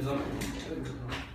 Ezan.